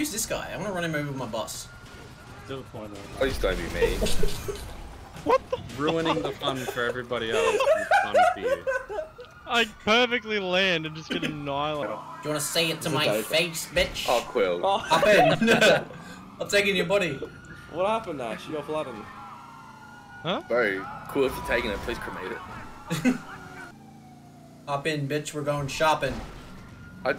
Who's this guy? I want to run him over with my bus. Still point Please don't be me. What the? Ruining the fun for everybody else and fun for you. I perfectly land and just get annihilated. Do you want to say it to Is my David? face, bitch? Oh, Quill. Up in. I'm taking your body. What happened, Ash? You're flooding. Bro, Quill, if you're taking it, please cremate it. Up in, bitch. We're going shopping. I.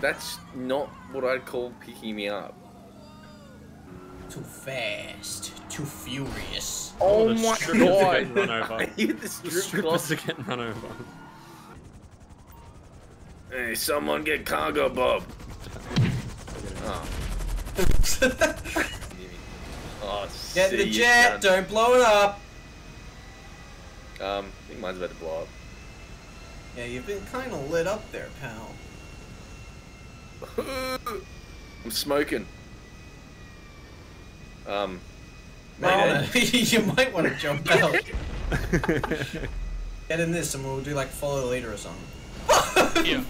That's not what I'd call picking me up. Too fast. Too furious. Oh the my strippers are god! getting run over. I hear the The strip strippers club. are getting run over. Hey, someone get Cargobob. Oh. oh, Get in the jet. cunt. Don't blow it up. Um, I think mine's about to blow up. Yeah, you've been kind of lit up there, pal. I'm smoking. Um, Oh, you might want to jump out. Get in this and we'll do like follow the leader or something. Yeah.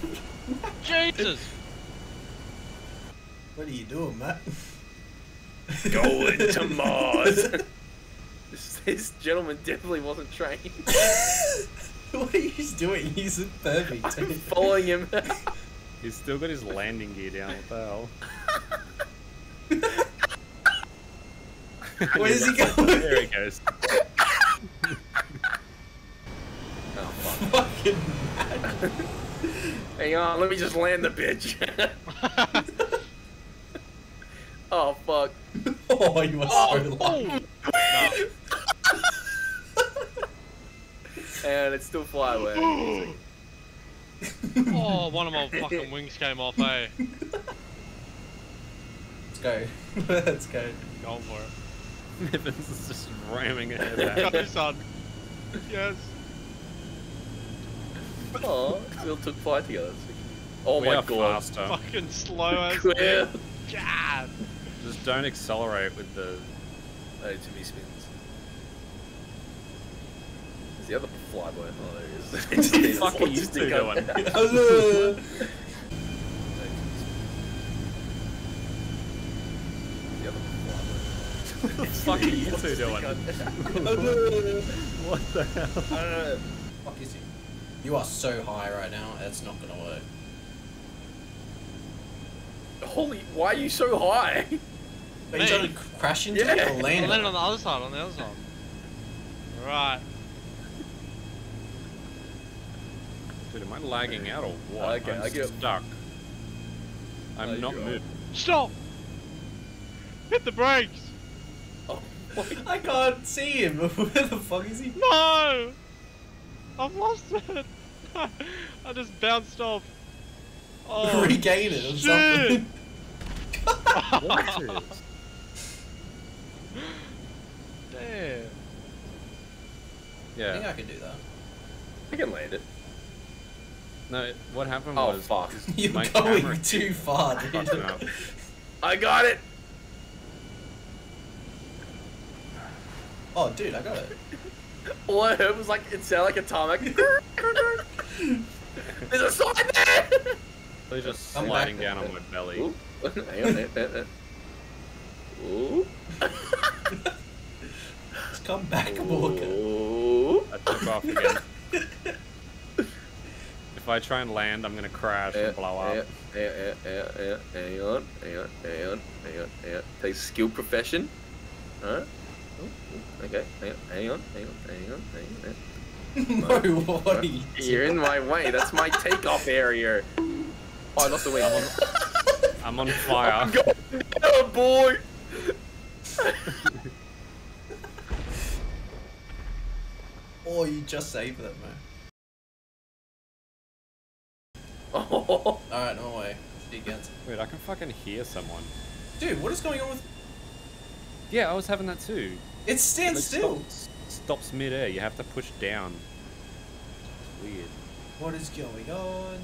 Jesus! What are you doing, Matt? going to Mars. this, this gentleman definitely wasn't trained. what are you doing? He's perfect. I'm following him. He's still got his landing gear down. What the hell? Where is he There going? he goes. oh, fuck. Fucking Matt. Hang on, let me just land the bitch. oh, fuck. Oh, you are so oh. lucky. And it's still fly away. Oh, one of my fucking wings came off, eh? Let's go. Let's go. Going for it. Evans is just ramming ahead. Go, son. Yes. Oh, still took flight together. Oh we my are god. faster. Fucking slow as Clear. God. Just don't accelerate with the. Oh, too many spins. Is the other flyboy? Oh, there he is. What fuck are you two doing? Hello. The other. What the fuck are you two doing? What the hell? I don't know. Fuck is he? You are so high right now. That's not gonna work. Holy, why are you so high? Are you trying to crash into Yeah. it or I land? landed on on the other side, on the other side. Right. Dude, am I lagging out or what? Okay, I'm I get- stuck. I'm There not moving. Stop! Hit the brakes! Oh. I can't see him. Where the fuck is he? No! I've lost it! I just bounced off. Oh, Regain it or shit. something. What is? Damn. I think I can do that. I can land it. No, what happened Oh, was. fuck. is You're my going camera too far, fucking dude. I got it. Oh, dude, I got it. All I heard was like it sounded like atomic. tarmac. There's a sign there. They're just I'm sliding down on my belly. Ooh. Hang on, hang on, hang on. Ooh. Just come back, Walker. Ooh. I took off again. If I try and land, I'm gonna crash Yeah, and eh, blow up. yeah, yeah, yeah, yeah, yeah. Hang on, hang on, hang on, hang on, hang on. Takes skill profession. Huh? Ooh, ooh, Okay, hang on, hang on, hang on, hang on, hang on. Eh. no, what are you You're in my way. That's my takeoff area. Oh, I lost the wing. I'm on fire. Oh, oh boy! Oh, you just saved that, man. Oh, Alright, no way. See. Wait, I can fucking hear someone. Dude, what is going on with... Yeah, I was having that too. It stands It still. Stops, stops mid-air. You have to push down. It's weird. What is going on?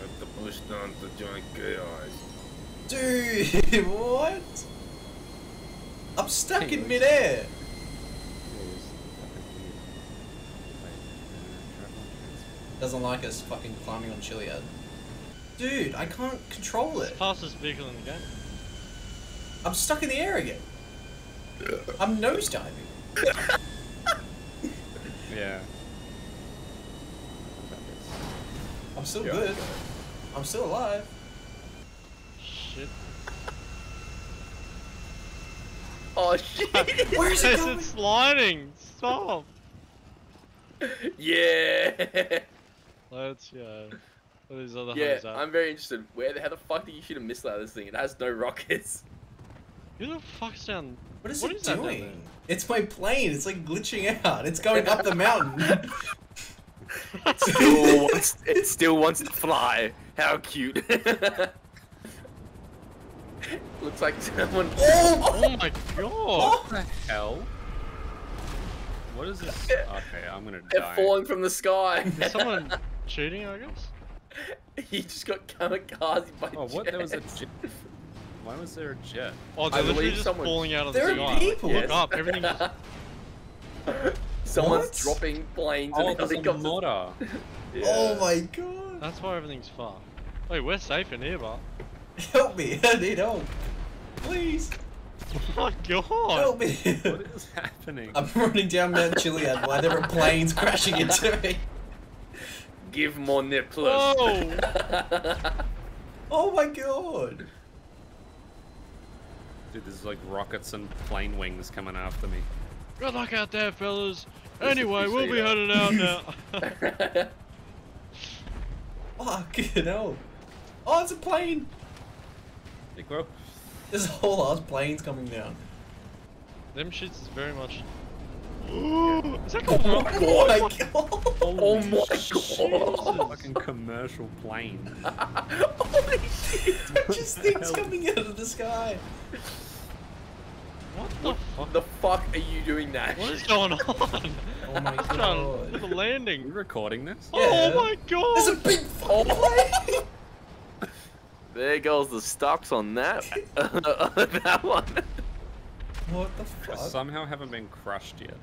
Got the push down to join chaos. Dude, what? I'm stuck Hey, in Luke. midair. Yeah, it's fucking weird. Wait, uh, travel transfer. Doesn't like us fucking climbing on Chiliad. Dude, I can't control it. Fastest vehicle in the game. I'm stuck in the air again. I'm nosediving. Yeah. I'm still Yeah. good. I'm still alive. Shit. Oh shit! Where's it going? it's sliding. Stop. yeah. Let's go. What are these other Yeah, at? I'm very interested. Where the how the fuck did you shoot a missile out of this thing? It has no rockets. Who the fuck's down? What is What it is that doing? It's my plane. It's like glitching out. It's going up the mountain. it, Still wants, it still wants to fly. How cute. Looks like someone. oh! Oh my god! Oh! What the hell? What is this? Okay, I'm gonna They're die. falling from the sky. Someone cheating, I guess? he just got kamikaze by Oh, what? There was a jet. Why was there a jet? Oh, I they're literally just someone- falling out of the sky. There are sky. people. Look Yes. up, everything. Someone's What? dropping planes Oh, and there's a helicopters. modder. Yeah. Oh my god. That's why everything's fucked. Wait, we're safe in here, but. Help me. I need help. Please. Oh my god! Help me. What is happening? I'm running down Mount Chiliad while there are planes crashing into me. Give more nipples. Whoa! Oh. oh my god. Dude, there's like rockets and plane wings coming after me. Good luck out there, fellas. Anyway, we'll be appreciate headed out now. Fucking hell. Oh, it's a plane. Hey, bro. There's a whole ass planes coming down. Them shits is very much. Is that Oh called? my Oh my god. god. Oh my Jesus. god. Fucking commercial plane. Holy shit. Just things coming out of the sky. What the fuck? The fuck are you doing that? What is going on? Oh my I'm trying to god. the Are you landing. recording this? Yeah. Oh my god! There's a big fucking oh. plane. There goes the stocks on that. that one. What the I somehow haven't been crushed yet.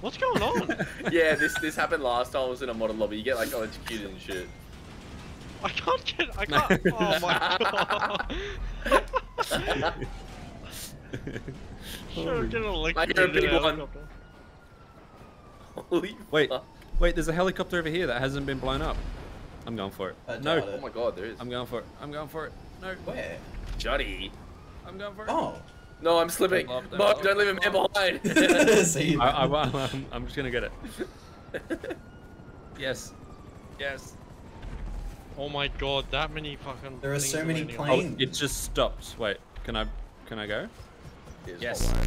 What's going on? Yeah, this this happened last time. I was in a modern lobby. You get like electrocuted and shit. I can't get. I can't. Oh my god! Sure, get an I hear a electrocuted big one. helicopter. Holy Wait, fuck. wait, there's a helicopter over here that hasn't been blown up. I'm going for it. I no, doubt Oh my god, there is. I'm going for it. I'm going for it. No, Where? Juddy. I'm going for it. Oh. No, I'm slipping. Don't don't Mark, don't leave a man behind. See. I, I, I'm, I'm just gonna get it. yes, yes. Oh my god, that many fucking. There are so many landing on- Oh, planes. it just stopped. Wait, can I? Can I go? Here's Yes. one.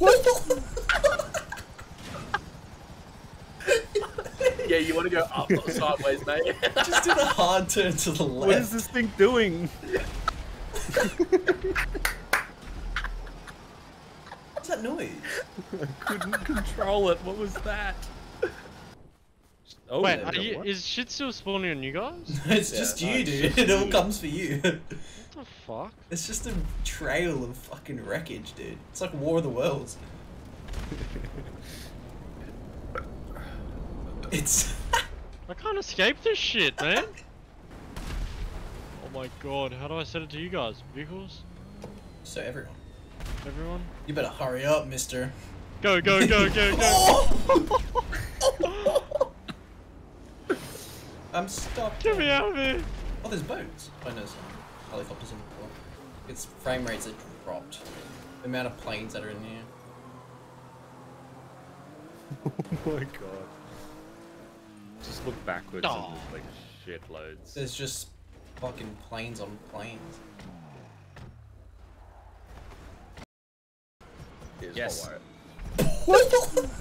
yeah, you want to go up, not sideways, mate. Just did a hard turn to the left. What is this thing doing? What's that noise? I couldn't control it. What was that? Oh, Wait, Yeah, are no, you, what? is shit still spawning on you guys? it's Yeah, just no, you, dude. just It all you. comes for you. What the fuck? It's just a trail of fucking wreckage, dude. It's like War of the Worlds. It's. I can't escape this shit, man. Oh my god, how do I send it to you guys? Vehicles? so everyone. Everyone? You better hurry up, mister. Go, go, go, go, go! Oh! I'm stuck. Get me out of here! Oh, there's boats. Oh, no, there's helicopters in the floor. Its frame rates are dropped. The amount of planes that are in here. Oh my god. Just look backwards Aw. and there's like shitloads. There's just fucking planes on planes. Yes. Hotwire.